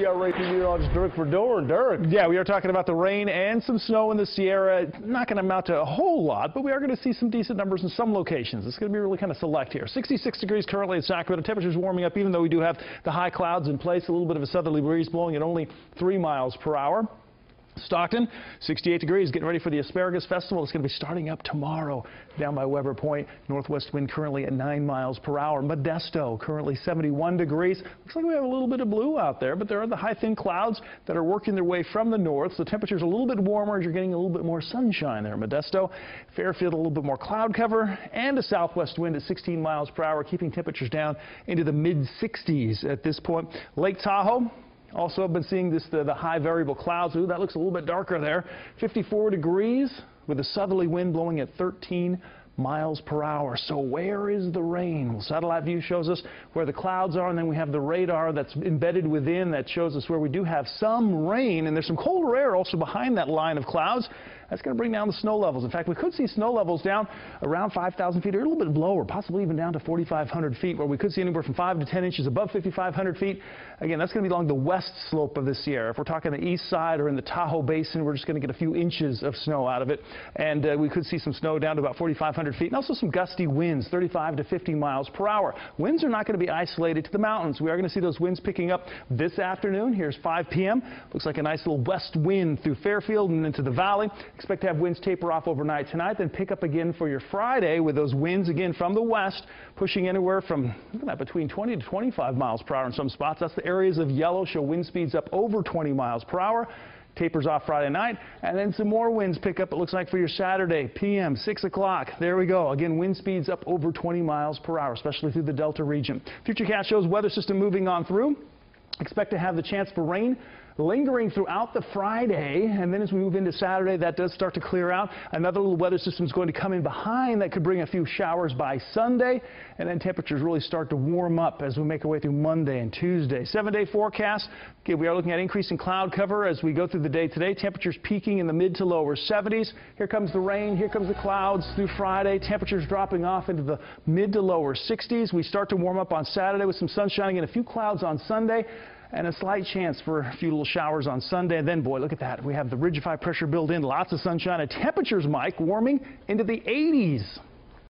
Meteorologist Dirk. Dirk. Yeah, we are talking about the rain and some snow in the Sierra. Not going to amount to a whole lot, but we are going to see some decent numbers in some locations. It's going to be really kind of select here. 66 degrees currently in Sacramento. Temperatures warming up, even though we do have the high clouds in place. A little bit of a southerly breeze blowing at only 3 miles per hour. Stockton, 68 degrees, getting ready for the Asparagus Festival. It's going to be starting up tomorrow down by Weber Point. Northwest wind currently at 9 miles per hour. Modesto, currently 71 degrees. Looks like we have a little bit of blue out there, but there are the high thin clouds that are working their way from the north. So temperature's a little bit warmer as you're getting a little bit more sunshine there. Modesto, Fairfield, a little bit more cloud cover, and a southwest wind at 16 miles per hour, keeping temperatures down into the mid 60s at this point. Lake Tahoe, also, I've been seeing this the, the high variable clouds. Ooh, that looks a little bit darker there. 54 degrees with a southerly wind blowing at 13 miles per hour. So where is the rain? Well, satellite view shows us where the clouds are, and then we have the radar that's embedded within that shows us where we do have some rain, and there's some colder air also behind that line of clouds. That's going to bring down the snow levels. In fact, we could see snow levels down around 5,000 feet or a little bit lower, possibly even down to 4,500 feet, where we could see anywhere from 5 to 10 inches above 5,500 feet. Again, that's going to be along the west slope of the Sierra. If we're talking the east side or in the Tahoe Basin, we're just going to get a few inches of snow out of it. And uh, we could see some snow down to about 4,500 feet and also some gusty winds, 35 to 50 miles per hour. Winds are not going to be isolated to the mountains. We are going to see those winds picking up this afternoon. Here's 5 p.m. Looks like a nice little west wind through Fairfield and into the valley. Expect to have winds taper off overnight tonight, then pick up again for your Friday with those winds again from the west, pushing anywhere from that, between 20 to 25 miles per hour in some spots. That's the areas of yellow show wind speeds up over 20 miles per hour tapers off Friday night, and then some more winds pick up, it looks like, for your Saturday, p.m., 6 o'clock. There we go. Again, wind speeds up over 20 miles per hour, especially through the Delta region. Futurecast shows weather system moving on through. Expect to have the chance for rain lingering throughout the Friday, and then as we move into Saturday, that does start to clear out. Another little weather system is going to come in behind that could bring a few showers by Sunday, and then temperatures really start to warm up as we make our way through Monday and Tuesday. Seven-day forecast, okay, we are looking at increasing cloud cover as we go through the day today. Temperatures peaking in the mid to lower 70s. Here comes the rain, here comes the clouds through Friday. Temperatures dropping off into the mid to lower 60s. We start to warm up on Saturday with some sunshine and a few clouds on Sunday and a slight chance for a few little showers on Sunday. And then, boy, look at that. We have the ridge of high pressure built in, lots of sunshine, and temperatures, Mike, warming into the 80s.